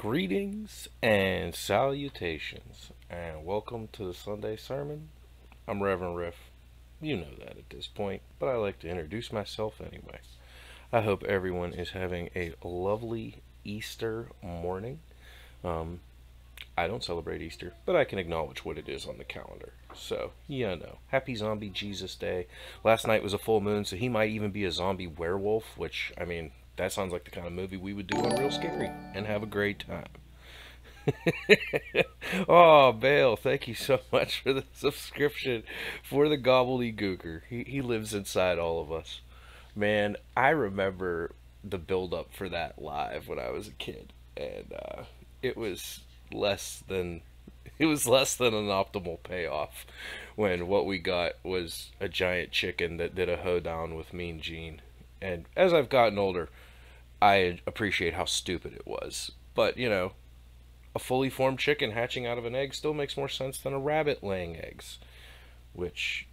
Greetings and salutations, and welcome to the Sunday Sermon. I'm Reverend Riff. You know that at this point, but I like to introduce myself anyway. I hope everyone is having a lovely Easter morning. Um, I don't celebrate Easter, but I can acknowledge what it is on the calendar. So, yeah, no. Happy Zombie Jesus Day. Last night was a full moon, so he might even be a zombie werewolf, which, I mean, that sounds like the kind of movie we would do on Real Scary and have a great time. oh, Bale, thank you so much for the subscription for the gobbledygooker. He, he lives inside all of us. Man, I remember the build up for that live when I was a kid, and uh, it was less than it was less than an optimal payoff when what we got was a giant chicken that did a hoedown with Mean Gene. And as I've gotten older, I appreciate how stupid it was. But, you know, a fully formed chicken hatching out of an egg still makes more sense than a rabbit laying eggs. Which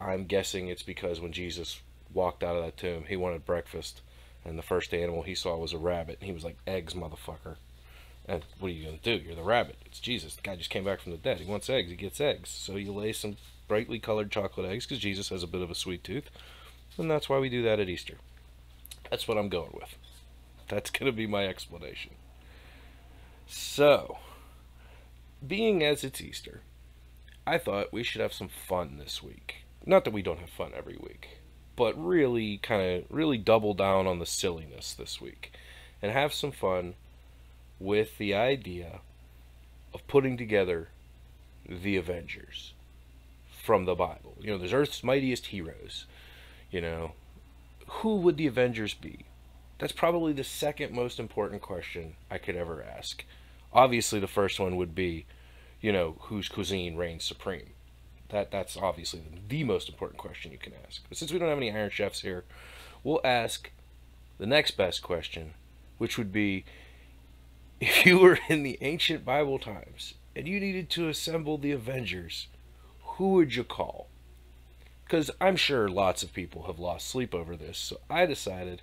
I'm guessing it's because when Jesus walked out of that tomb, he wanted breakfast. And the first animal he saw was a rabbit. And he was like, Eggs, motherfucker. And what are you going to do? You're the rabbit. It's Jesus. The guy just came back from the dead. He wants eggs. He gets eggs. So you lay some brightly colored chocolate eggs because Jesus has a bit of a sweet tooth. And that's why we do that at Easter. That's what I'm going with. That's going to be my explanation. So, being as it's Easter, I thought we should have some fun this week. Not that we don't have fun every week, but really kind of really double down on the silliness this week and have some fun with the idea of putting together the Avengers from the Bible. You know, there's Earth's mightiest heroes. You know, who would the Avengers be? That's probably the second most important question I could ever ask. Obviously, the first one would be, you know, whose cuisine reigns supreme. That that's obviously the most important question you can ask. But since we don't have any Iron Chefs here, we'll ask the next best question, which would be if you were in the ancient Bible times and you needed to assemble the Avengers, who would you call? Because I'm sure lots of people have lost sleep over this, so I decided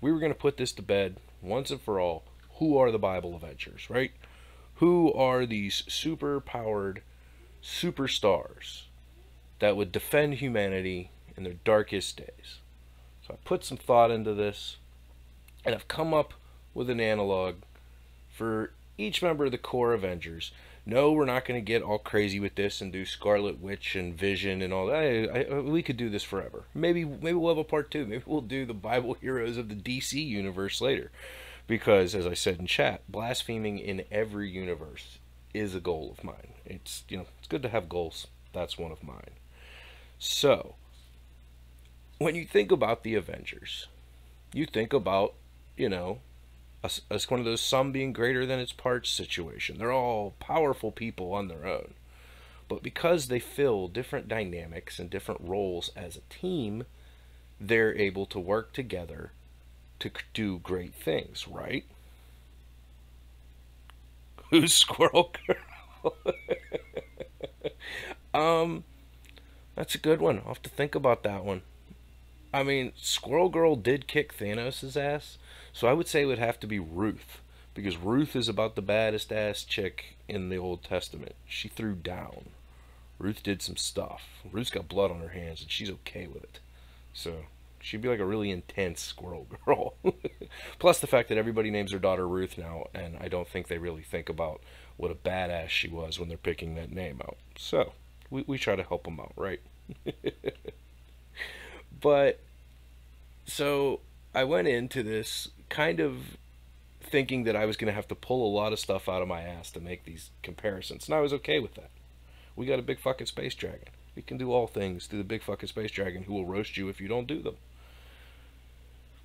we were going to put this to bed once and for all. Who are the Bible Avengers, right? Who are these super powered superstars that would defend humanity in their darkest days? So I put some thought into this, and I've come up with an analog for each member of the core Avengers. No, we're not going to get all crazy with this and do Scarlet Witch and Vision and all that. I, I, we could do this forever. Maybe maybe we'll have a part two. Maybe we'll do the Bible heroes of the DC universe later, because as I said in chat, blaspheming in every universe is a goal of mine. It's you know it's good to have goals. That's one of mine. So when you think about the Avengers, you think about you know as one of those some being greater than its parts situation. They're all powerful people on their own. But because they fill different dynamics and different roles as a team, they're able to work together to do great things, right? Who's Squirrel Girl? um, that's a good one. I'll have to think about that one. I mean, Squirrel Girl did kick Thanos' ass, so I would say it would have to be Ruth, because Ruth is about the baddest ass chick in the Old Testament. She threw down. Ruth did some stuff. Ruth's got blood on her hands, and she's okay with it. So she'd be like a really intense squirrel girl. Plus the fact that everybody names their daughter Ruth now, and I don't think they really think about what a badass she was when they're picking that name out. So we, we try to help them out, right? but so I went into this kind of thinking that I was going to have to pull a lot of stuff out of my ass to make these comparisons, and I was okay with that. We got a big fucking space dragon. We can do all things through the big fucking space dragon who will roast you if you don't do them.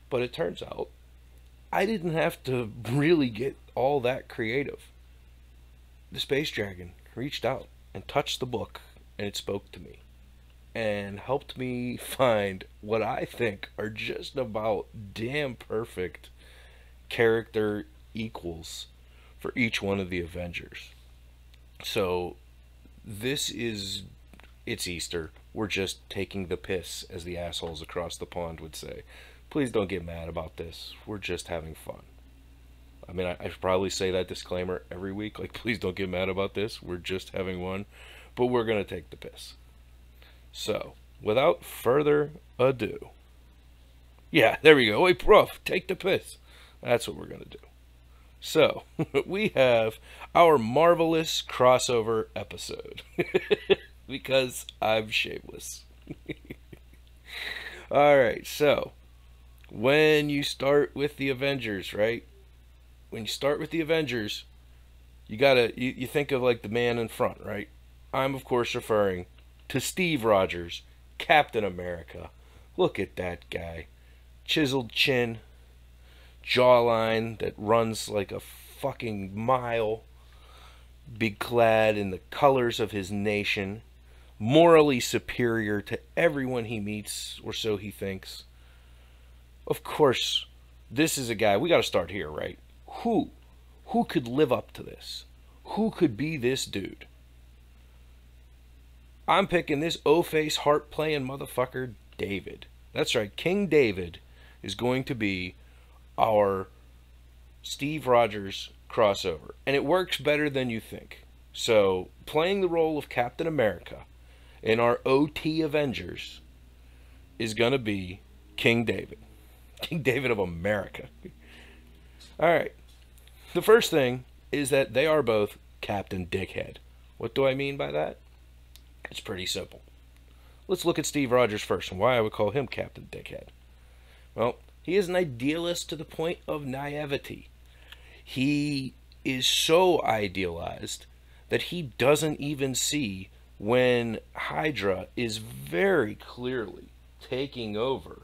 But it turns out I didn't have to really get all that creative. The space dragon reached out and touched the book, and it spoke to me and helped me find what I think are just about damn perfect character equals for each one of the Avengers. So this is it's Easter. We're just taking the piss, as the assholes across the pond would say. Please don't get mad about this. We're just having fun. I mean, I, I should probably say that disclaimer every week. Like, please don't get mad about this. We're just having one, but we're gonna take the piss. So, without further ado, yeah, there we go. Hey, prof, take the piss. That's what we're gonna do. So, we have our marvelous crossover episode because I'm shameless. All right, so when you start with the Avengers, right? When you start with the Avengers, you gotta you, you think of like the man in front, right? I'm of course referring to Steve Rogers, Captain America. Look at that guy. Chiseled chin, jawline that runs like a fucking mile, be clad in the colors of his nation, morally superior to everyone he meets, or so he thinks. Of course, this is a guy, we got to start here, right? Who? Who could live up to this? Who could be this dude? I'm picking this O-face heart playing motherfucker, David. That's right, King David is going to be our Steve Rogers crossover. And it works better than you think. So, playing the role of Captain America in our OT Avengers is going to be King David. King David of America. All right. The first thing is that they are both Captain Dickhead. What do I mean by that? It's pretty simple. Let's look at Steve Rogers first and why I would call him Captain Dickhead. Well, he is an idealist to the point of naivety. He is so idealized that he doesn't even see when Hydra is very clearly taking over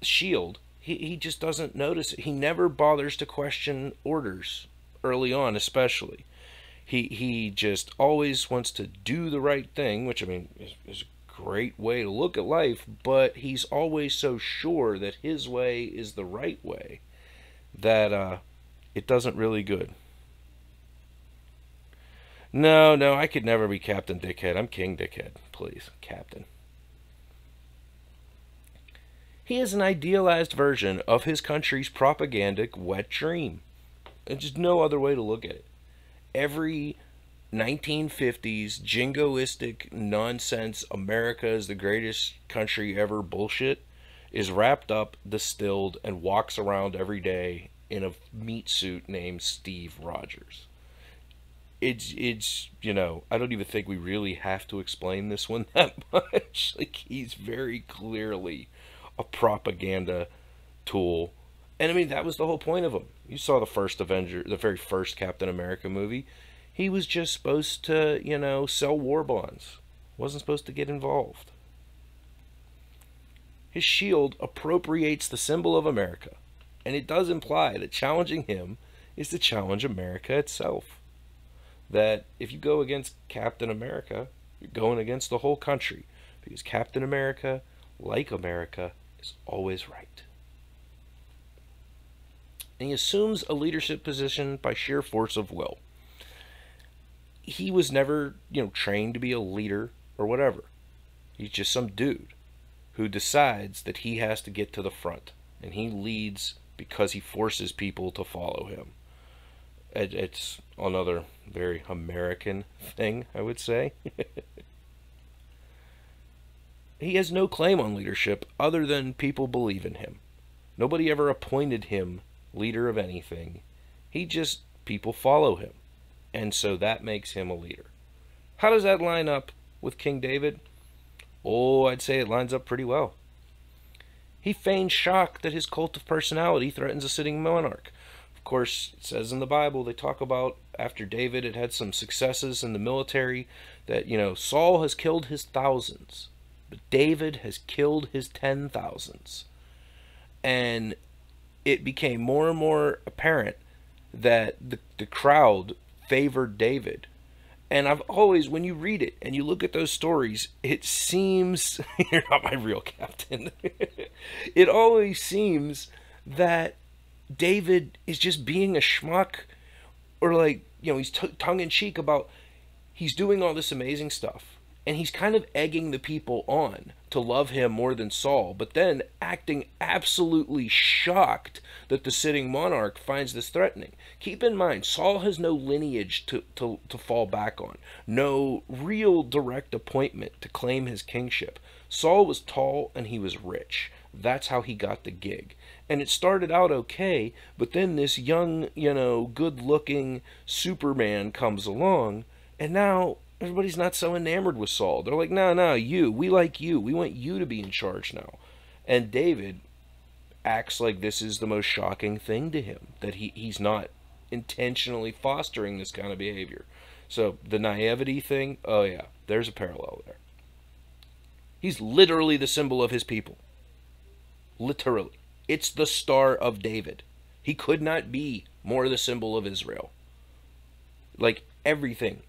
Shield. He, he just doesn't notice it. He never bothers to question orders early on, especially. He he just always wants to do the right thing, which I mean is, is great way to look at life. But he's always so sure that his way is the right way that uh, it doesn't really good. No, no, I could never be Captain Dickhead. I'm King Dickhead. Please, Captain. He is an idealized version of his country's propagandic wet dream. There's just no other way to look at it. Every 1950s jingoistic nonsense, America is the greatest country ever bullshit is wrapped up, distilled, and walks around every day in a meat suit named Steve Rogers. It's it's you know I don't even think we really have to explain this one that much. like he's very clearly a propaganda tool, and I mean that was the whole point of him. You saw the first Avenger, the very first Captain America movie. He was just supposed to you know sell war bonds. wasn't supposed to get involved. His shield appropriates the symbol of America and it does imply that challenging him is to challenge America itself. That if you go against Captain America, you're going against the whole country. Because Captain America, like America, is always right. And he assumes a leadership position by sheer force of will. He was never, you know, trained to be a leader or whatever. He's just some dude who decides that he has to get to the front and he leads because he forces people to follow him. It, it's another very American thing, I would say. he has no claim on leadership other than people believe in him. Nobody ever appointed him leader of anything. He just, people follow him. And so that makes him a leader. How does that line up with King David? Oh, I'd say it lines up pretty well. He feigns shock that his cult of personality threatens a sitting monarch. Of course, it says in the Bible, they talk about after David had had some successes in the military, that, you know, Saul has killed his thousands, but David has killed his ten thousands. And it became more and more apparent that the, the crowd favored David and I've always, when you read it and you look at those stories, it seems you're not my real captain. it always seems that David is just being a schmuck, or like you know he's tongue in cheek about he's doing all this amazing stuff, and he's kind of egging the people on to love him more than Saul, but then acting absolutely shocked that the sitting monarch finds this threatening. Keep in mind, Saul has no lineage to, to, to fall back on, no real direct appointment to claim his kingship. Saul was tall and he was rich. That's how he got the gig. And it started out okay, but then this young, you know, good looking Superman comes along, and now everybody's not so enamored with Saul. They're like, no, no, you. We like you. We want you to be in charge now. And David acts like this is the most shocking thing to him, that he, he's not intentionally fostering this kind of behavior. So the naivety thing, oh yeah, there's a parallel there. He's literally the symbol of his people. Literally. It's the Star of David. He could not be more the symbol of Israel. Like everything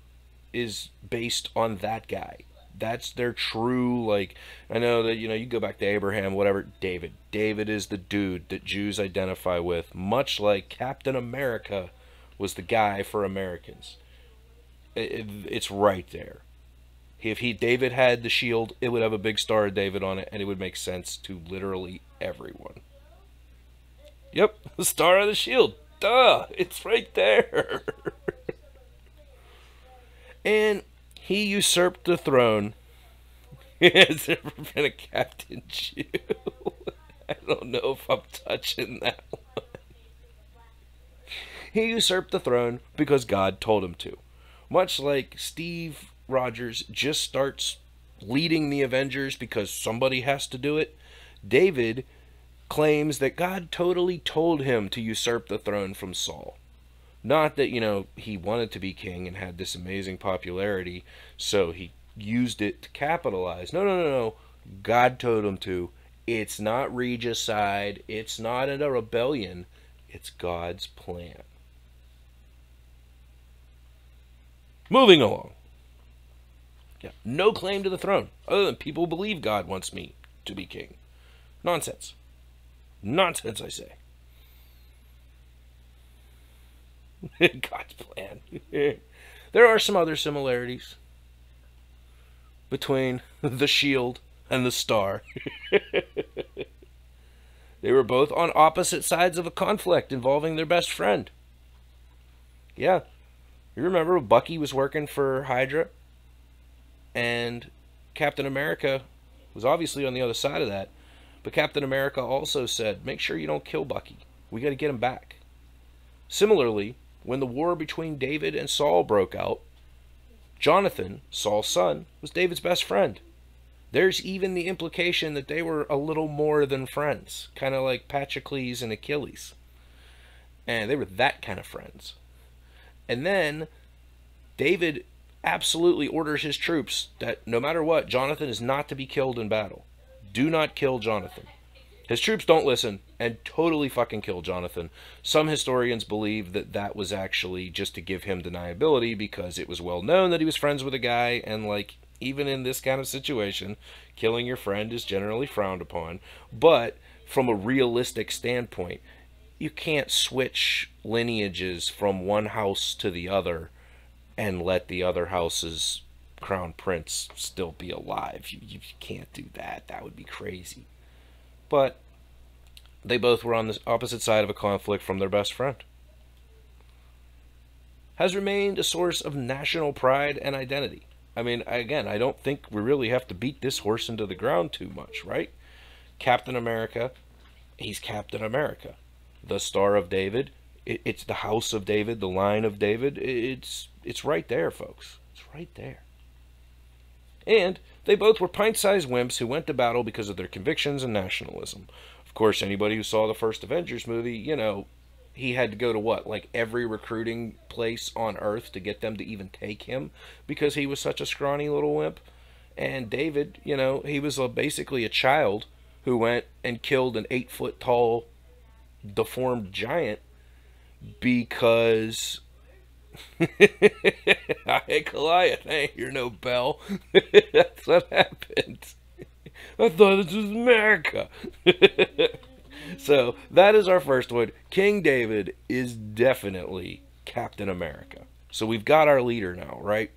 is based on that guy. That's their true like I know that you know you go back to Abraham whatever David. David is the dude that Jews identify with much like Captain America was the guy for Americans. It, it, it's right there. If he David had the shield, it would have a big star of David on it and it would make sense to literally everyone. Yep, the star of the shield. Duh, it's right there. and he usurped the throne. Has ever been a Captain Jew? I don't know if I'm touching that one. He usurped the throne because God told him to. Much like Steve Rogers just starts leading the Avengers because somebody has to do it, David claims that God totally told him to usurp the throne from Saul. Not that, you know, he wanted to be king and had this amazing popularity, so he used it to capitalize. No, no, no, no. God told him to. It's not regicide. It's not a rebellion. It's God's plan. Moving along. Yeah, no claim to the throne, other than people believe God wants me to be king. Nonsense. Nonsense, I say. God's plan. there are some other similarities between the shield and the star. they were both on opposite sides of a conflict involving their best friend. Yeah. You remember Bucky was working for Hydra and Captain America was obviously on the other side of that. But Captain America also said, make sure you don't kill Bucky. We got to get him back. Similarly, when the war between David and Saul broke out, Jonathan, Saul's son, was David's best friend. There's even the implication that they were a little more than friends, kind of like Patroclus and Achilles. And they were that kind of friends. And then David absolutely orders his troops that no matter what, Jonathan is not to be killed in battle. Do not kill Jonathan. His troops don't listen and totally fucking kill Jonathan. Some historians believe that that was actually just to give him deniability because it was well known that he was friends with a guy, and like, even in this kind of situation, killing your friend is generally frowned upon. But from a realistic standpoint, you can't switch lineages from one house to the other and let the other house's crown prince still be alive. You, you can't do that. That would be crazy. But they both were on the opposite side of a conflict from their best friend. Has remained a source of national pride and identity. I mean, again, I don't think we really have to beat this horse into the ground too much, right? Captain America, he's Captain America. The Star of David, it, it's the House of David, the line of David. It's it's right there, folks. It's right there. And they both were pint sized wimps who went to battle because of their convictions and nationalism. Course, anybody who saw the first Avengers movie, you know, he had to go to what, like every recruiting place on Earth to get them to even take him because he was such a scrawny little wimp. And David, you know, he was a, basically a child who went and killed an eight foot tall, deformed giant because hey, Goliath, hey, you're no bell. That's what happened. I thought this was America. so that is our first one. King David is definitely Captain America. So we've got our leader now, right?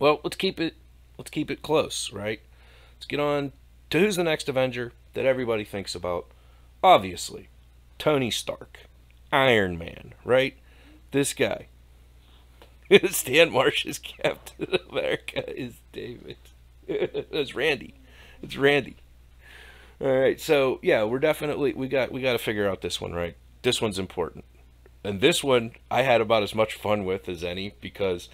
Well, let's keep it let's keep it close, right? Let's get on to who's the next Avenger that everybody thinks about? Obviously, Tony Stark, Iron Man, right? This guy. Stan Marsh's Captain America is David. it's Randy. It's Randy. All right, so yeah, we're definitely we got we got to figure out this one, right? This one's important, and this one I had about as much fun with as any because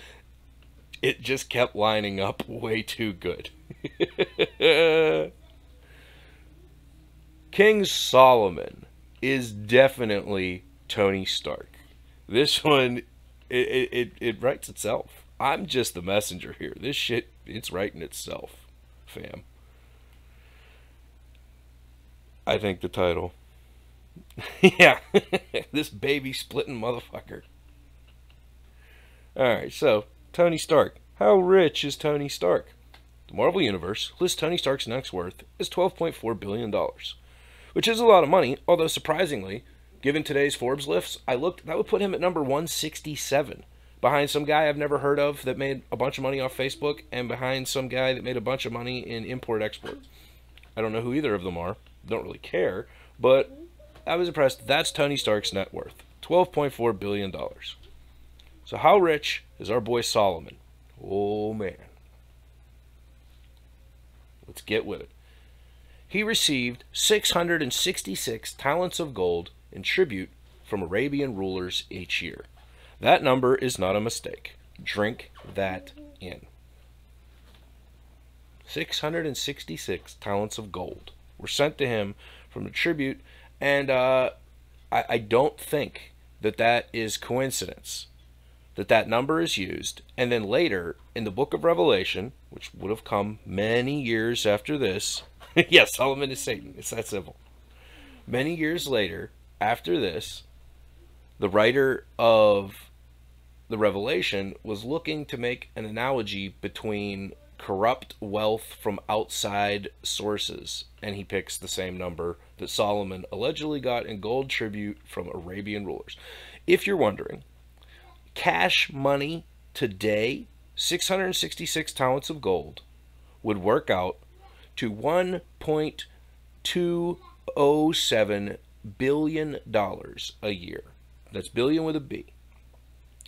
it just kept lining up way too good. King Solomon is definitely Tony Stark. This one, it, it, it writes itself. I'm just the messenger here. This shit, it's writing itself, fam. I think the title. yeah, this baby splitting motherfucker. Alright, so, Tony Stark. How rich is Tony Stark? The Marvel Universe lists Tony Stark's net worth as $12.4 billion which is a lot of money. Although surprisingly, given today's Forbes lists, I looked that would put him at number 167 behind some guy I've never heard of that made a bunch of money off Facebook and behind some guy that made a bunch of money in import export. I don't know who either of them are. Don't really care, but I was impressed. That's Tony Stark's net worth. 12.4 billion dollars. So how rich is our boy Solomon? Oh man. Let's get with it he received 666 talents of gold in tribute from Arabian rulers each year. That number is not a mistake. Drink that in. 666 talents of gold were sent to him from the tribute, and uh, I, I don't think that that is coincidence that that number is used, and then later in the book of Revelation, which would have come many years after this, yes, Solomon is Satan. It's that simple. Many years later, after this, the writer of the Revelation was looking to make an analogy between corrupt wealth from outside sources, and he picks the same number that Solomon allegedly got in gold tribute from Arabian rulers. If you're wondering, cash money today, 666 talents of gold, would work out to 1.207 billion dollars a year. That's billion with a B.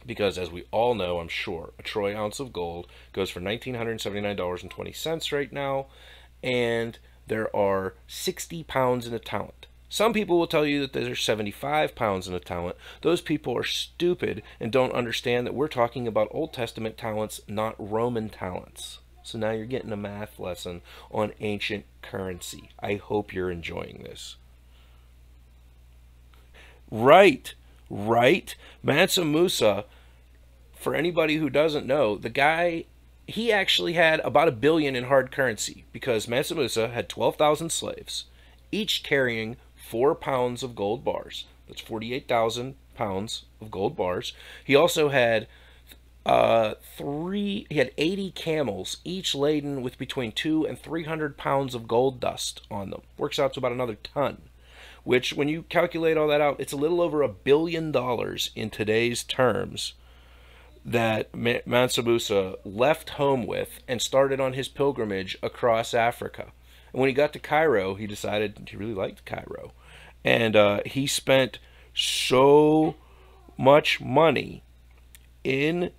Because as we all know, I'm sure, a troy ounce of gold goes for $1,979.20 right now, and there are 60 pounds in a talent. Some people will tell you that there's 75 pounds in a talent. Those people are stupid and don't understand that we're talking about Old Testament talents, not Roman talents. So now you're getting a math lesson on ancient currency. I hope you're enjoying this. Right, right. Mansa Musa, for anybody who doesn't know, the guy, he actually had about a billion in hard currency because Mansa Musa had 12,000 slaves, each carrying four pounds of gold bars. That's 48,000 pounds of gold bars. He also had uh, three. He had 80 camels, each laden with between two and 300 pounds of gold dust on them. Works out to about another ton. Which, when you calculate all that out, it's a little over a billion dollars in today's terms that Mansa Musa left home with and started on his pilgrimage across Africa. And when he got to Cairo, he decided he really liked Cairo. And uh, he spent so much money in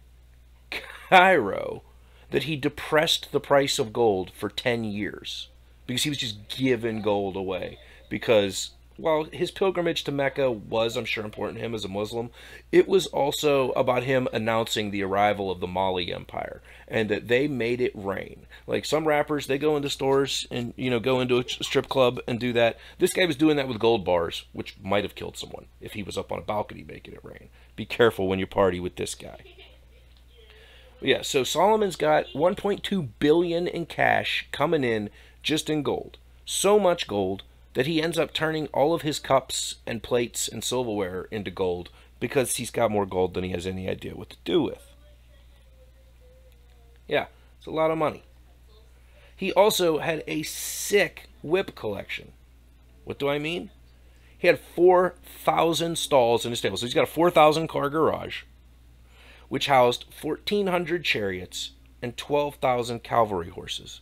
Cairo that he depressed the price of gold for 10 years because he was just giving gold away. Because while his pilgrimage to Mecca was, I'm sure, important to him as a Muslim, it was also about him announcing the arrival of the Mali Empire and that they made it rain. Like some rappers, they go into stores and, you know, go into a strip club and do that. This guy was doing that with gold bars, which might have killed someone if he was up on a balcony making it rain. Be careful when you party with this guy. Yeah, so Solomon's got 1.2 billion in cash coming in just in gold. So much gold that he ends up turning all of his cups and plates and silverware into gold because he's got more gold than he has any idea what to do with. Yeah, it's a lot of money. He also had a sick whip collection. What do I mean? He had 4,000 stalls in his stable. So he's got a 4,000 car garage which housed 1,400 chariots and 12,000 cavalry horses.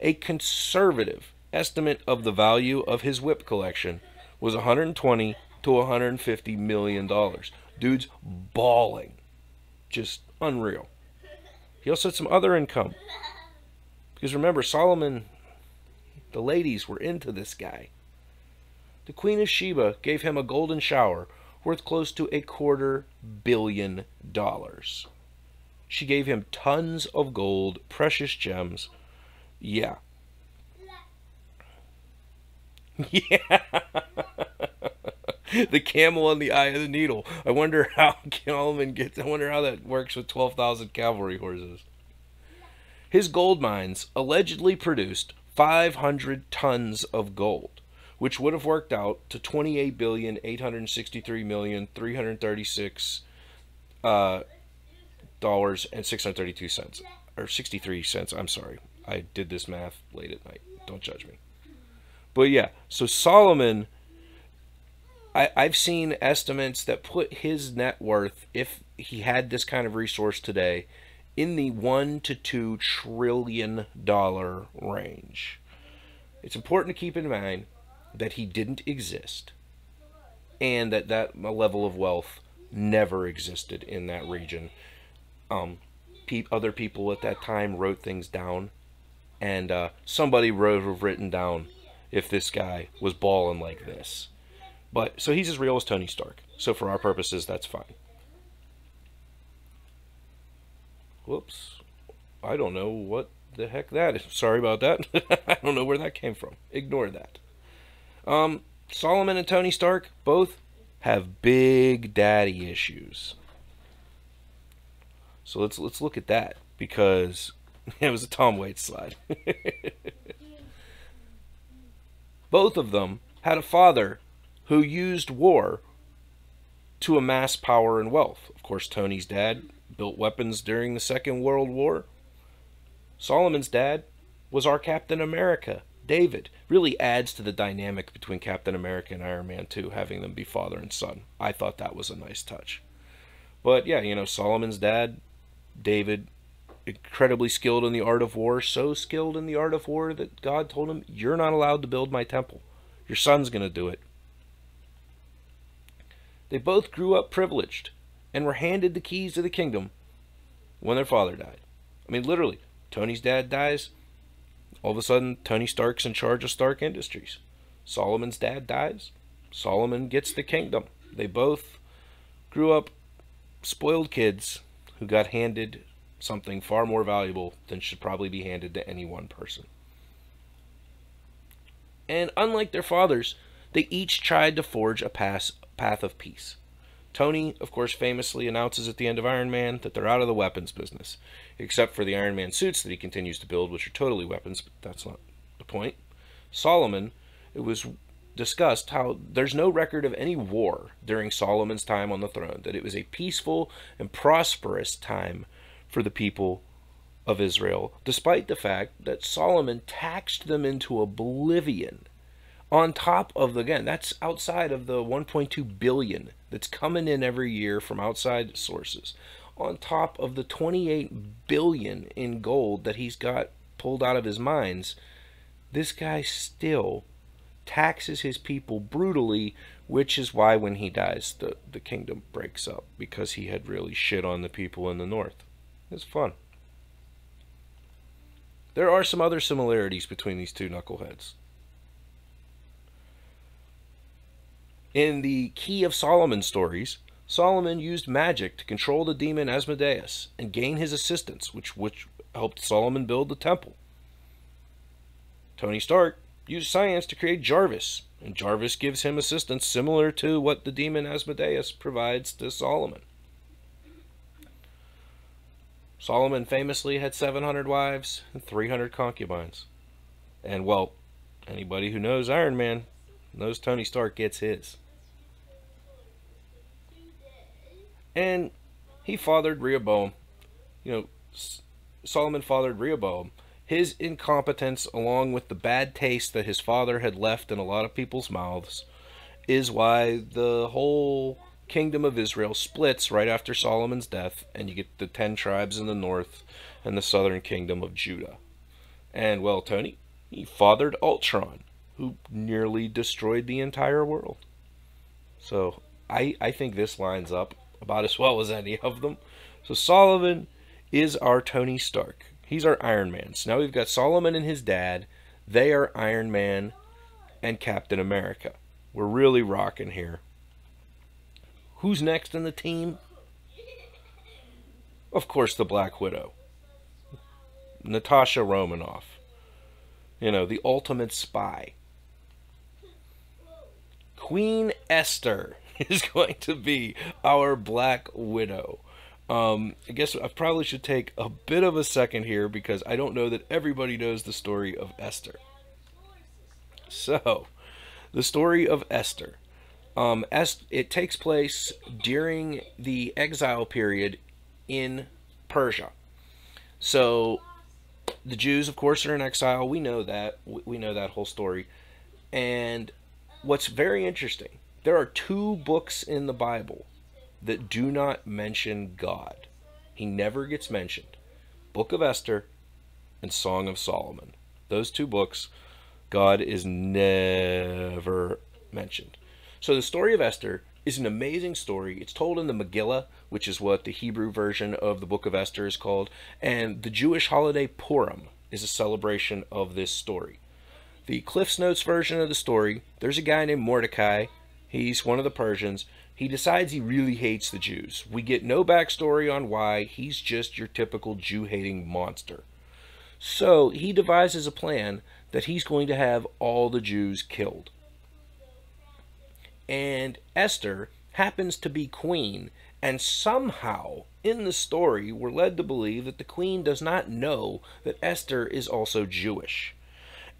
A conservative estimate of the value of his whip collection was 120 to 150 million dollars. Dude's balling. Just unreal. He also had some other income. Because remember, Solomon, the ladies were into this guy. The Queen of Sheba gave him a golden shower worth close to a quarter billion dollars. She gave him tons of gold, precious gems. Yeah. Yeah. the camel on the eye of the needle. I wonder how Solomon gets. I wonder how that works with twelve thousand cavalry horses. His gold mines allegedly produced 500 tons of gold, which would have worked out to 28 billion 863 million 336 uh, dollars and 632 cents or 63 cents. I'm sorry. I did this math late at night. Don't judge me. But yeah, so Solomon I, I've seen estimates that put his net worth, if he had this kind of resource today, in the one to two trillion dollar range. It's important to keep in mind that he didn't exist and that that level of wealth never existed in that region. Um, pe- other people at that time wrote things down, and uh, somebody wrote written down if this guy was balling like this. But so he's as real as Tony Stark. So for our purposes, that's fine. Whoops. I don't know what the heck that is. Sorry about that. I don't know where that came from. Ignore that. Um, Solomon and Tony Stark both have big daddy issues. So let's let's look at that because it was a Tom Waits slide. Both of them had a father who used war to amass power and wealth. Of course, Tony's dad built weapons during the Second World War. Solomon's dad was our Captain America, David. Really adds to the dynamic between Captain America and Iron Man 2, having them be father and son. I thought that was a nice touch. But yeah, you know, Solomon's dad, David, incredibly skilled in the art of war, so skilled in the art of war that God told him, You're not allowed to build my temple. Your son's going to do it. They both grew up privileged and were handed the keys to the kingdom when their father died. I mean, literally, Tony's dad dies. All of a sudden, Tony Stark's in charge of Stark Industries. Solomon's dad dies. Solomon gets the kingdom. They both grew up spoiled kids who got handed something far more valuable than should probably be handed to any one person. And unlike their fathers, they each tried to forge a pass path of peace. Tony, of course, famously announces at the end of Iron Man that they're out of the weapons business, except for the Iron Man suits that he continues to build, which are totally weapons, but that's not the point. Solomon, it was discussed how there's no record of any war during Solomon's time on the throne, that it was a peaceful and prosperous time for the people of Israel, despite the fact that Solomon taxed them into oblivion. On top of the again that's outside of the 1.2 billion that's coming in every year from outside sources. On top of the 28 billion in gold that he's got pulled out of his mines this guy still taxes his people brutally which is why when he dies the, the kingdom breaks up because he had really shit on the people in the north it's fun there are some other similarities between these two knuckleheads In the Key of Solomon stories, Solomon used magic to control the demon Asmodeus and gain his assistance, which, which helped Solomon build the temple. Tony Stark used science to create Jarvis, and Jarvis gives him assistance similar to what the demon Asmodeus provides to Solomon. Solomon famously had 700 wives and 300 concubines. And, well, anybody who knows Iron Man knows Tony Stark gets his. And he fathered Rehoboam. You know, Solomon fathered Rehoboam. His incompetence, along with the bad taste that his father had left in a lot of people's mouths, is why the whole kingdom of Israel splits right after Solomon's death, and you get the ten tribes in the north and the southern kingdom of Judah. And, well, Tony, He fathered Ultron, who nearly destroyed the entire world. So I, I think this lines up about as well as any of them. So Solomon is our Tony Stark. He's our Iron Man. So now we've got Solomon and his dad. They are Iron Man and Captain America. We're really rocking here. Who's next in the team? Of course, the Black Widow. Natasha Romanoff. You know, the ultimate spy. Queen Esther is going to be our Black Widow. Um, I guess I probably should take a bit of a second here because I don't know that everybody knows the story of Esther. So, the story of Esther. Um, Est- it takes place during the exile period in Persia. So, the Jews, of course, are in exile. We know that. We know that whole story. And what's very interesting, there are two books in the Bible that do not mention God. He never gets mentioned. Book of Esther and Song of Solomon. Those two books, God is never mentioned. So the story of Esther is an amazing story. It's told in the Megillah, which is what the Hebrew version of the book of Esther is called, and the Jewish holiday Purim is a celebration of this story. The Cliff's Notes version of the story, there's a guy named Mordecai. He's one of the Persians. He decides he really hates the Jews. We get no backstory on why. He's just your typical Jew hating monster. So he devises a plan that he's going to have all the Jews killed and Esther happens to be queen, and somehow in the story we're led to believe that the queen does not know that Esther is also Jewish.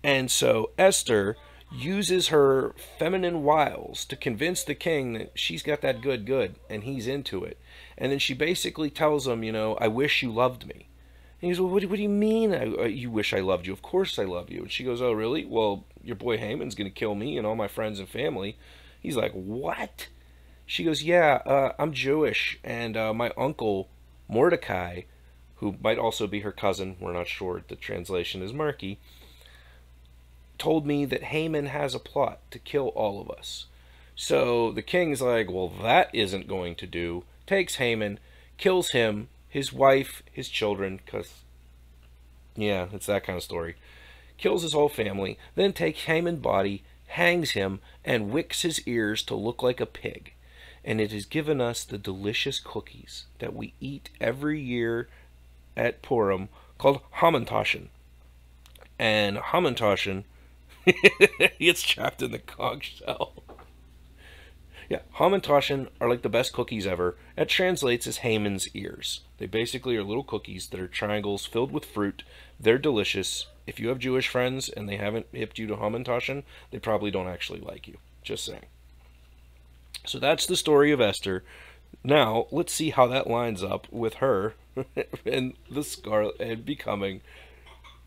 And so Esther uses her feminine wiles to convince the king that she's got that good good and he's into it. And then she basically tells him, you know, I wish you loved me. And he goes, well, what, what do you mean I, uh, you wish I loved you? Of course I love you. And she goes, oh, really? Well, your boy Haman's going to kill me and all my friends and family. He's like, What? She goes, Yeah, uh, I'm Jewish, and uh, my uncle, Mordecai, who might also be her cousin, we're not sure, the translation is murky, told me that Haman has a plot to kill all of us. So the king's like, Well, that isn't going to do. Takes Haman, kills him, his wife, his children, because, yeah, it's that kind of story. Kills his whole family, then takes Haman's body, hangs him, and wicks his ears to look like a pig. And it has given us the delicious cookies that we eat every year at Purim called Hamantaschen. And Hamantaschen gets trapped in the conch shell. Yeah, Hamantaschen are like the best cookies ever. It translates as Haman's ears. They basically are little cookies that are triangles filled with fruit. They're delicious. If you have Jewish friends and they haven't hipped you to Hamantaschen, they probably don't actually like you. Just saying. So that's the story of Esther. Now, let's see how that lines up with her and the Scarlet and becoming,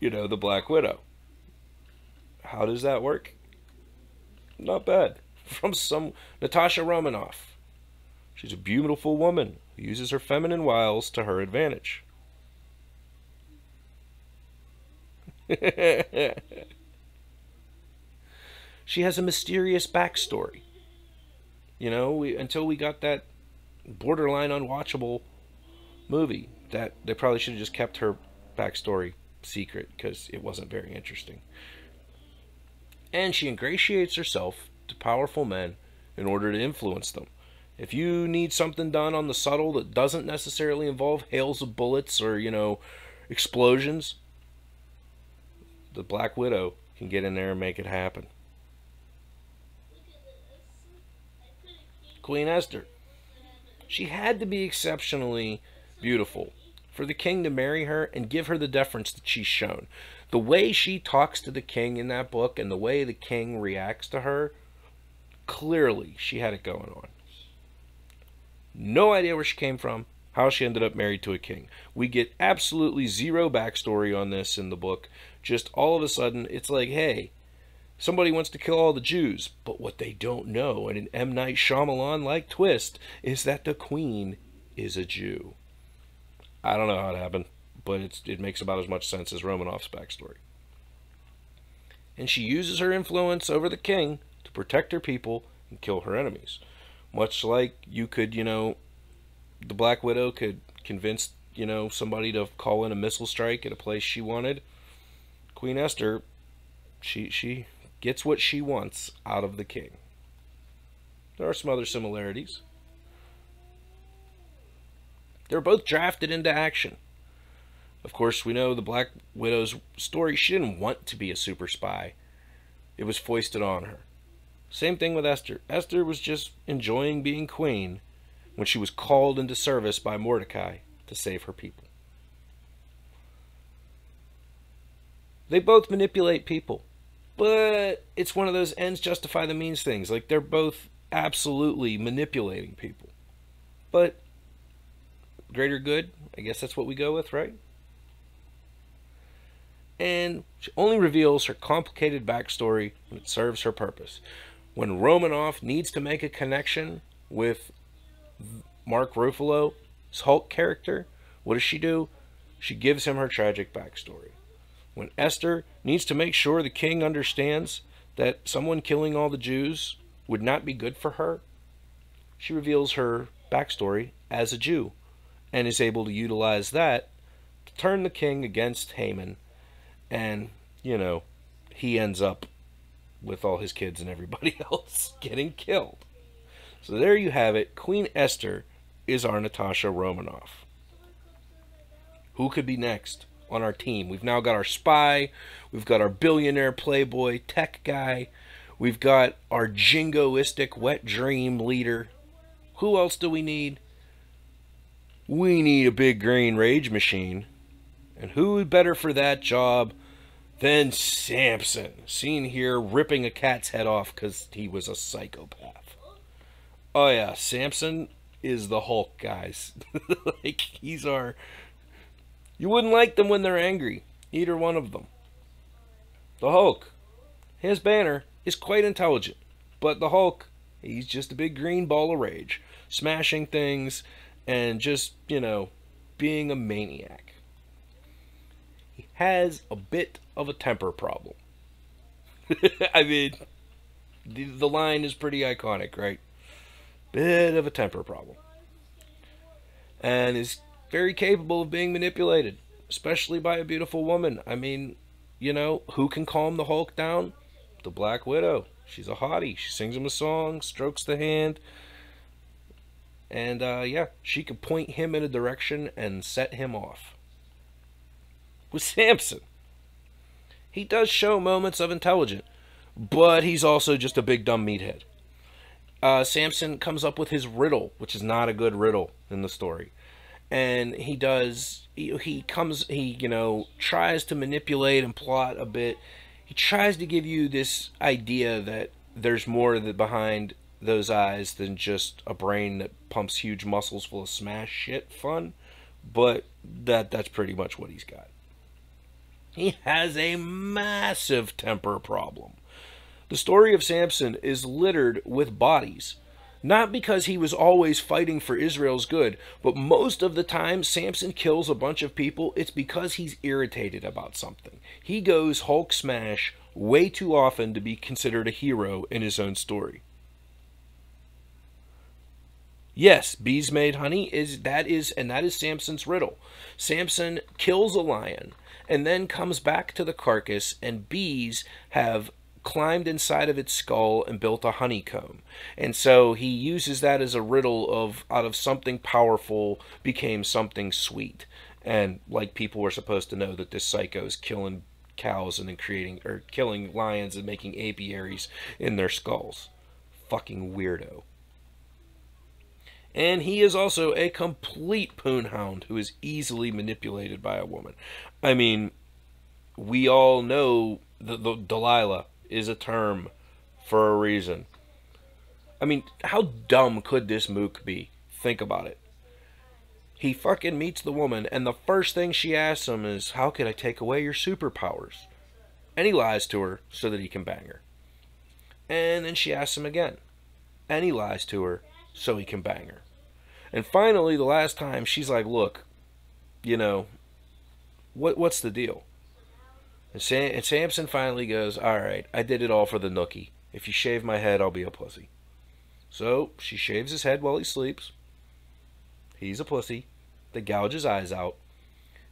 you know, the Black Widow. How does that work? Not bad. From some Natasha Romanoff. She's a beautiful woman who uses her feminine wiles to her advantage. she has a mysterious backstory. You know, we, until we got that borderline unwatchable movie, that they probably should have just kept her backstory secret because it wasn't very interesting. And she ingratiates herself to powerful men in order to influence them. If you need something done on the subtle that doesn't necessarily involve hails of bullets or, you know, explosions, the Black Widow can get in there and make it happen. Queen Esther. She had to be exceptionally beautiful for the king to marry her and give her the deference that she's shown. The way she talks to the king in that book and the way the king reacts to her, clearly she had it going on. No idea where she came from, how she ended up married to a king. We get absolutely zero backstory on this in the book. Just all of a sudden, it's like, hey, somebody wants to kill all the Jews. But what they don't know, and an M. Night Shyamalan like twist, is that the queen is a Jew. I don't know how it happened, but it makes about as much sense as Romanoff's backstory. and she uses her influence over the king to protect her people and kill her enemies. Much like you could, you know, the Black Widow could convince, you know, somebody to call in a missile strike at a place she wanted. Queen Esther, she she gets what she wants out of the king. There are some other similarities. They're both drafted into action. Of course, we know the Black Widow's story. She didn't want to be a super spy, it was foisted on her. Same thing with Esther. Esther was just enjoying being queen when she was called into service by Mordecai to save her people. They both manipulate people, but it's one of those ends justify the means things. Like they're both absolutely manipulating people. But greater good, I guess that's what we go with, right? and she only reveals her complicated backstory when it serves her purpose. When Romanoff needs to make a connection with Mark Ruffalo's Hulk character, what does she do? She gives him her tragic backstory. When Esther needs to make sure the king understands that someone killing all the Jews would not be good for her, she reveals her backstory as a Jew and is able to utilize that to turn the king against Haman and you know he ends up with all his kids and everybody else getting killed. So there you have it. Queen Esther is our Natasha Romanoff. Who could be next on our team? We've now got our spy, we've got our billionaire playboy tech guy, we've got our jingoistic wet dream leader. Who else do we need? We need a big green rage machine. And who better for that job than Samson? Seen here ripping a cat's head off because he was a psychopath. Oh, yeah, Samson is the Hulk, guys. like, he's our. You wouldn't like them when they're angry. Either one of them. The Hulk. His banner is quite intelligent. But the Hulk, he's just a big green ball of rage. Smashing things and just, you know, being a maniac he has a bit of a temper problem. I mean, the, the line is pretty iconic, right? Bit of a temper problem. And is very capable of being manipulated, especially by a beautiful woman. I mean, you know, who can calm the Hulk down? The Black Widow. She's a hottie. She sings him a song, strokes the hand. And uh, yeah, she could point him in a direction and set him off with Samson. He does show moments of intelligence, but he's also just a big dumb meathead. Uh, Samson comes up with his riddle, which is not a good riddle in the story, and he does. He, comes. He you know tries to manipulate and plot a bit. He tries to give you this idea that there's more behind those eyes than just a brain that pumps huge muscles full of smash shit fun. But that that's pretty much what he's got. He has a massive temper problem. The story of Samson is littered with bodies. Not because he was always fighting for Israel's good, but most of the time Samson kills a bunch of people, it's because he's irritated about something. He goes Hulk smash way too often to be considered a hero in his own story. Yes, bees made honey is that is and that is Samson's riddle. Samson kills a lion and then comes back to the carcass, and bees have climbed inside of its skull and built a honeycomb. And so he uses that as a riddle of out of something powerful became something sweet. And like people were supposed to know that this psycho is killing cows and then creating or killing lions and making apiaries in their skulls. Fucking weirdo. And he is also a complete poonhound who is easily manipulated by a woman. I mean, we all know that the Delilah is a term for a reason. I mean, how dumb could this mook be? Think about it. He fucking meets the woman, and the first thing she asks him is, How could I take away your superpowers? And he lies to her so that he can bang her. And then she asks him again. And he lies to her so he can bang her. And finally, the last time, she's like, "Look, you know, what what's the deal?" And, Sam, and Samson finally goes, All right, I did it all for the nookie. If you shave my head, I'll be a pussy. So she shaves his head while he sleeps. He's a pussy. They gouge his eyes out.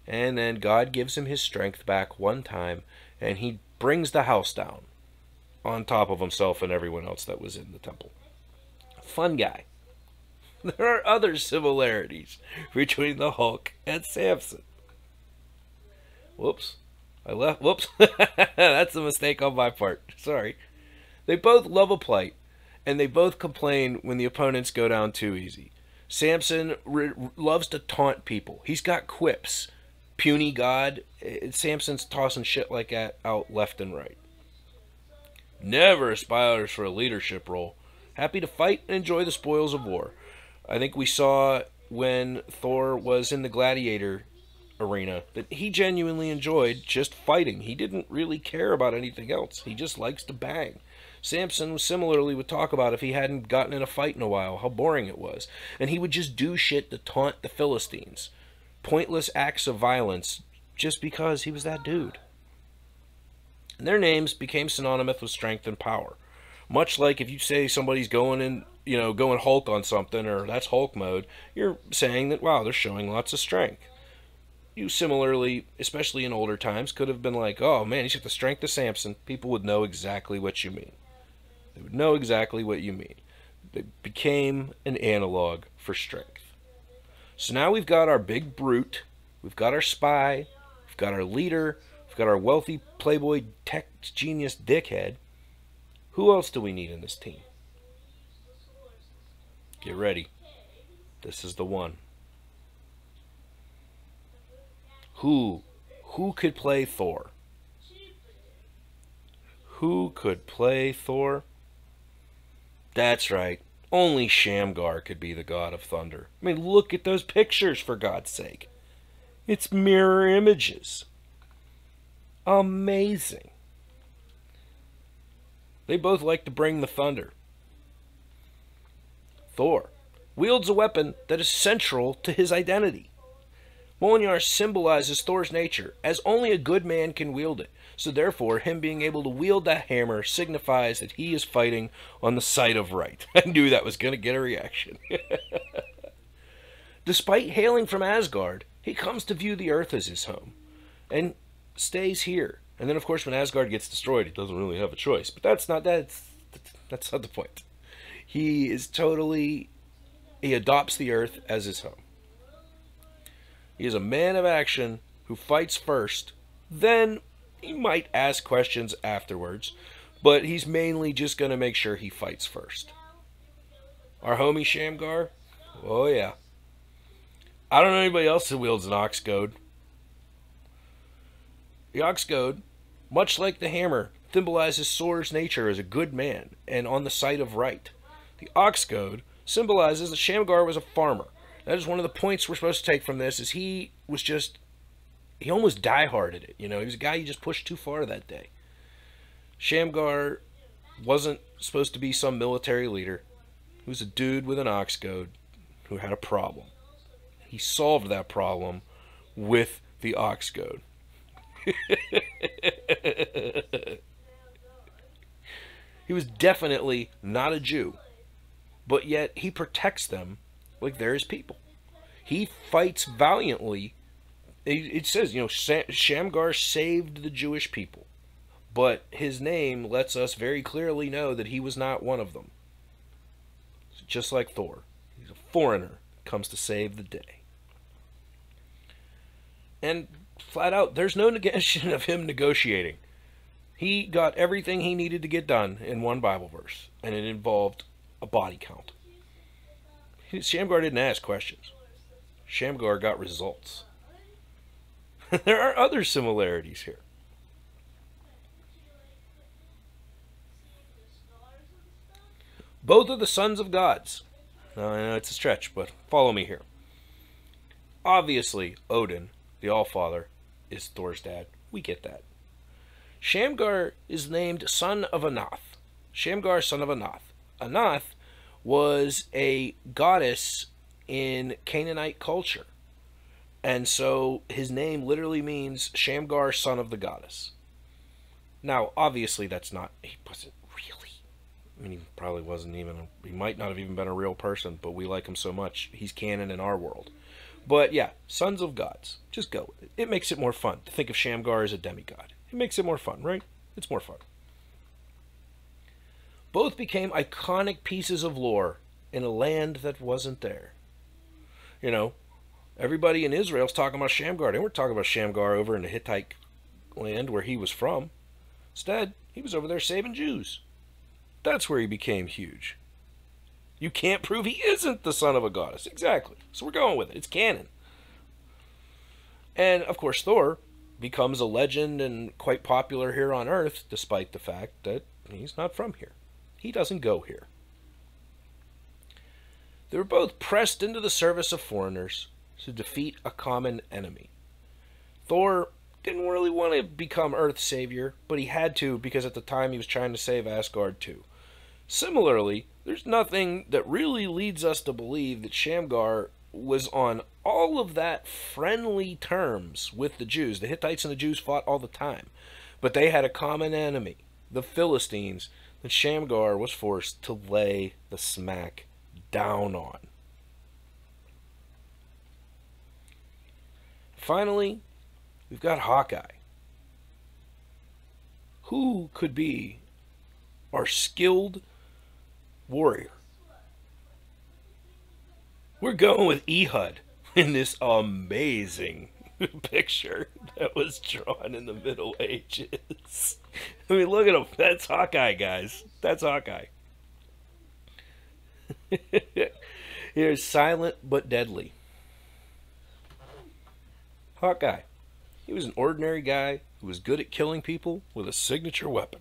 And then God gives him his strength back one time, and he brings the house down on top of himself and everyone else that was in the temple. Fun guy. There are other similarities between the Hulk and Samson. Whoops. I left. Whoops. That's a mistake on my part. Sorry. They both love a plight, and they both complain when the opponents go down too easy. Samson loves to taunt people. He's got quips. Puny God. Eh, Samson's tossing shit like that out left and right. Never aspires for a leadership role. Happy to fight and enjoy the spoils of war. I think we saw when Thor was in the gladiator arena that he genuinely enjoyed just fighting. He didn't really care about anything else. He just likes to bang. Samson similarly would talk about if he hadn't gotten in a fight in a while, how boring it was. And he would just do shit to taunt the Philistines. Pointless acts of violence just because he was that dude. And their names became synonymous with strength and power. Much like if you say somebody's going in, you know, going Hulk on something or that's Hulk mode, you're saying that, wow, they're showing lots of strength you similarly, especially in older times, could have been like, oh man, he's got the strength of Samson. People would know exactly what you mean. They would know exactly what you mean. They became an analog for strength. So now we've got our big brute, we've got our spy, we've got our leader, we've got our wealthy playboy tech genius dickhead. Who else do we need in this team? Get ready. This is the one. Who who could play Thor? Who could play Thor? That's right. Only Shamgar could be the god of thunder. I mean, look at those pictures, for God's sake. It's mirror images. Amazing. They both like to bring the thunder. Thor wields a weapon that is central to his identity. Mjolnir symbolizes Thor's nature, as only a good man can wield it. So therefore, him being able to wield that hammer signifies that he is fighting on the side of right. I knew that was going to get a reaction. Despite hailing from Asgard, he comes to view the Earth as his home, and stays here. And then, of course, when Asgard gets destroyed, he doesn't really have a choice. But that's not that's that's not the point. He is totally he adopts the Earth as his home. He is a man of action who fights first, then he might ask questions afterwards, but he's mainly just going to make sure he fights first. Our homie Shamgar? Oh, yeah. I don't know anybody else who wields an ox goad. The ox goad, much like the hammer, symbolizes Thor's nature as a good man and on the side of right. The ox goad symbolizes that Shamgar was a farmer that is one of the points we're supposed to take from this is he was just he almost dieharded it. You know, he was a guy you just pushed too far that day. Shamgar wasn't supposed to be some military leader. He was a dude with an ox goad who had a problem. He solved that problem with the ox goad. he was definitely not a Jew, but yet he protects them like they're his people. He fights valiantly. It says, you know, Shamgar saved the Jewish people, but his name lets us very clearly know that he was not one of them. Just like Thor, he's a foreigner, comes to save the day. And flat out, there's no negation of him negotiating. He got everything he needed to get done in one Bible verse, and it involved a body count. Shamgar didn't ask questions. Shamgar got results. there are other similarities here. Both are the sons of gods. Now, I know it's a stretch, but follow me here. Obviously, Odin, the Allfather, is Thor's dad. We get that. Shamgar is named son of Anath. Shamgar, son of Anath. Anath was a goddess in Canaanite culture. And so his name literally means Shamgar, son of the goddess. Now, obviously, that's not. He wasn't really. I mean, he probably wasn't even. He might not have even been a real person, but we like him so much. He's canon in our world. But yeah, sons of gods. Just go with it. It makes it more fun to think of Shamgar as a demigod. It makes it more fun, right? It's more fun. Both became iconic pieces of lore in a land that wasn't there. You know, everybody in Israel's talking about Shamgar. They weren't talking about Shamgar over in the Hittite land where he was from. Instead, he was over there saving Jews. That's where he became huge. You can't prove he isn't the son of a goddess. Exactly. So we're going with it. It's canon. And of course, Thor becomes a legend and quite popular here on Earth, despite the fact that he's not from here. He doesn't go here. They were both pressed into the service of foreigners to defeat a common enemy. Thor didn't really want to become Earth's savior, but he had to because at the time he was trying to save Asgard too. Similarly, there's nothing that really leads us to believe that Shamgar was on all of that friendly terms with the Jews. The Hittites and the Jews fought all the time, but they had a common enemy, the Philistines, that Shamgar was forced to lay the smack down on. Finally, we've got Hawkeye. Who could be our skilled warrior? We're going with Ehud in this amazing picture that was drawn in the Middle Ages. I mean, look at him. That's Hawkeye, guys. That's Hawkeye. Here's silent but deadly. Hawkeye. He was an ordinary guy who was good at killing people with a signature weapon.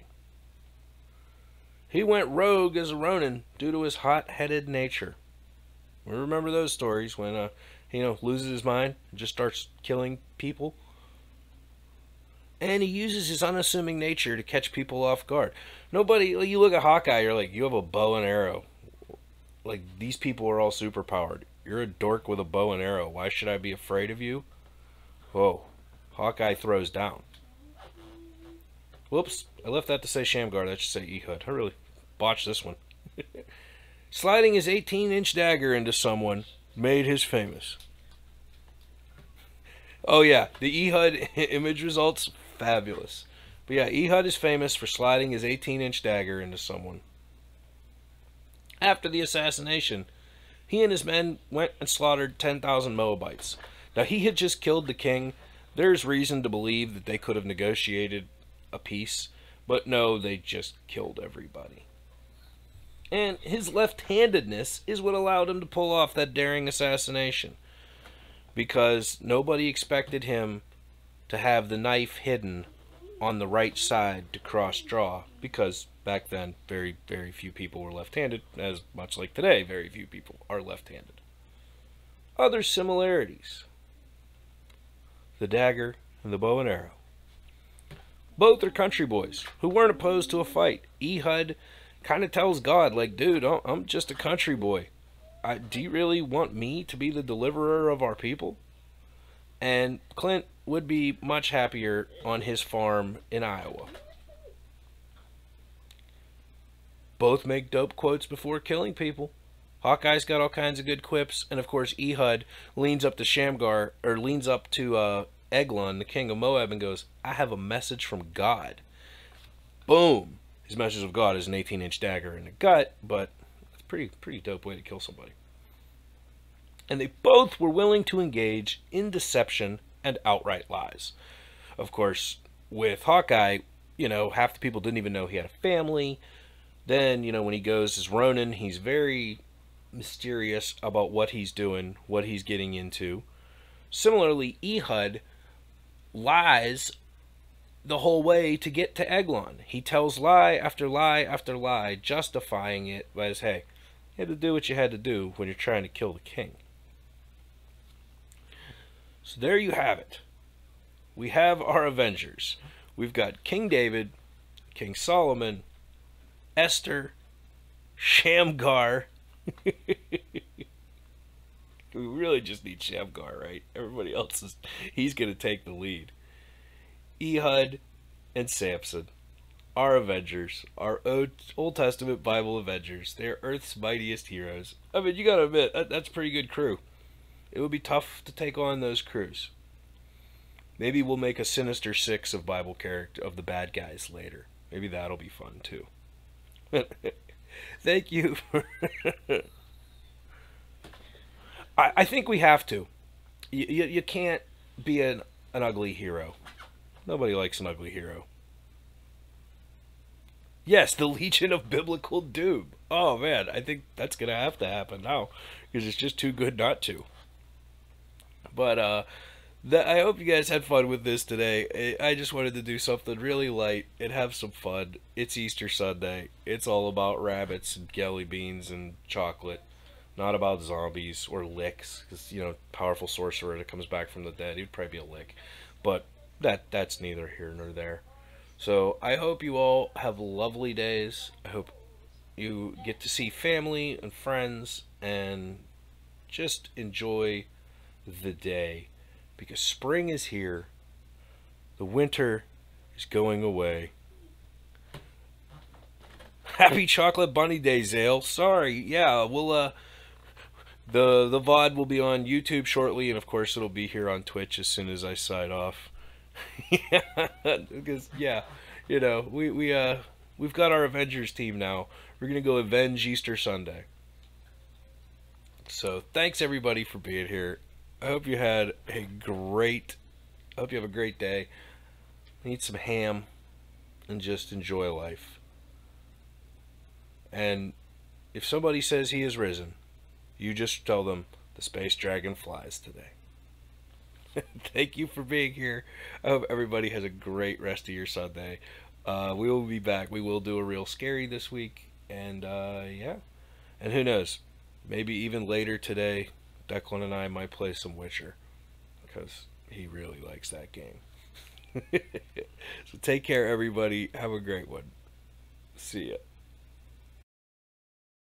He went rogue as a Ronin due to his hot-headed nature. We remember those stories when uh, you know loses his mind and just starts killing people. And he uses his unassuming nature to catch people off guard. Nobody, you look at Hawkeye, you're like, you have a bow and arrow like these people are all super powered. You're a dork with a bow and arrow. Why should I be afraid of you? Whoa. Hawkeye throws down. Whoops. I left that to say Shamgar. That should say Ehud. I really botched this one. Sliding his 18 inch dagger into someone made his famous. Oh, yeah. The Ehud image results, fabulous. But yeah, Ehud is famous for sliding his 18 inch dagger into someone after the assassination, he and his men went and slaughtered 10,000 Moabites. Now, he had just killed the king. There's reason to believe that they could have negotiated a peace, but no, they just killed everybody. And his left handedness is what allowed him to pull off that daring assassination. Because nobody expected him to have the knife hidden on the right side to cross draw, because back then, very, very few people were left handed, as much like today, very few people are left handed. Other similarities the dagger and the bow and arrow. Both are country boys who weren't opposed to a fight. Ehud kind of tells God, like, dude, I'm just a country boy. I, do you really want me to be the deliverer of our people? And Clint would be much happier on his farm in Iowa. Both make dope quotes before killing people. Hawkeye's got all kinds of good quips, and of course Ehud leans up to Shamgar or leans up to uh, Eglon, the king of Moab, and goes, "I have a message from God." Boom! His message of God is an 18-inch dagger in the gut, but it's pretty pretty dope way to kill somebody. And they both were willing to engage in deception and outright lies. Of course, with Hawkeye, you know, half the people didn't even know he had a family. Then, you know, when he goes as Ronin, he's very mysterious about what he's doing, what he's getting into. Similarly, Ehud lies the whole way to get to Eglon. He tells lie after lie after lie, justifying it as, hey, you had to do what you had to do when you're trying to kill the king. So there you have it. We have our Avengers. We've got King David, King Solomon, Esther, Shamgar. we really just need Shamgar, right? Everybody else is he's gonna take the lead. Ehud and Samson. our Avengers, our Old Testament Bible Avengers. They're Earth's mightiest heroes. I mean, you gotta admit, that's a pretty good crew. It would be tough to take on those crews. Maybe we'll make a Sinister Six of Bible character of the bad guys later. Maybe that'll be fun too. Thank you. I, I think we have to. You, you, you can't be an, an ugly hero. Nobody likes an ugly hero. Yes, the Legion of Biblical Doom. Oh man, I think that's gonna have to happen now because it's just too good not to. But uh, I hope you guys had fun with this today. I just wanted to do something really light and have some fun. It's Easter Sunday. It's all about rabbits and jelly beans and chocolate, not about zombies or licks. Because you know, powerful sorcerer that comes back from the dead, he'd probably be a lick. But that that's neither here nor there. So I hope you all have lovely days. I hope you get to see family and friends and just enjoy the day because spring is here. The winter is going away. Happy Chocolate Bunny Day, Zale. Sorry, yeah, we'll uh the the VOD will be on YouTube shortly and of course it'll be here on Twitch as soon as I sign off. yeah, because yeah, you know, we we uh we've got our Avengers team now. We're gonna go avenge Easter Sunday. So thanks everybody for being here. I hope you had a great. I hope you have a great day. Eat some ham, and just enjoy life. And if somebody says he is risen, you just tell them the space dragon flies today. Thank you for being here. I hope everybody has a great rest of your Sunday. Uh, we will be back. We will do a real scary this week. And uh, yeah. And who knows? Maybe even later today, Declan and I might play some Witcher. Because he really likes that game. so take care, everybody. Have a great one. See ya.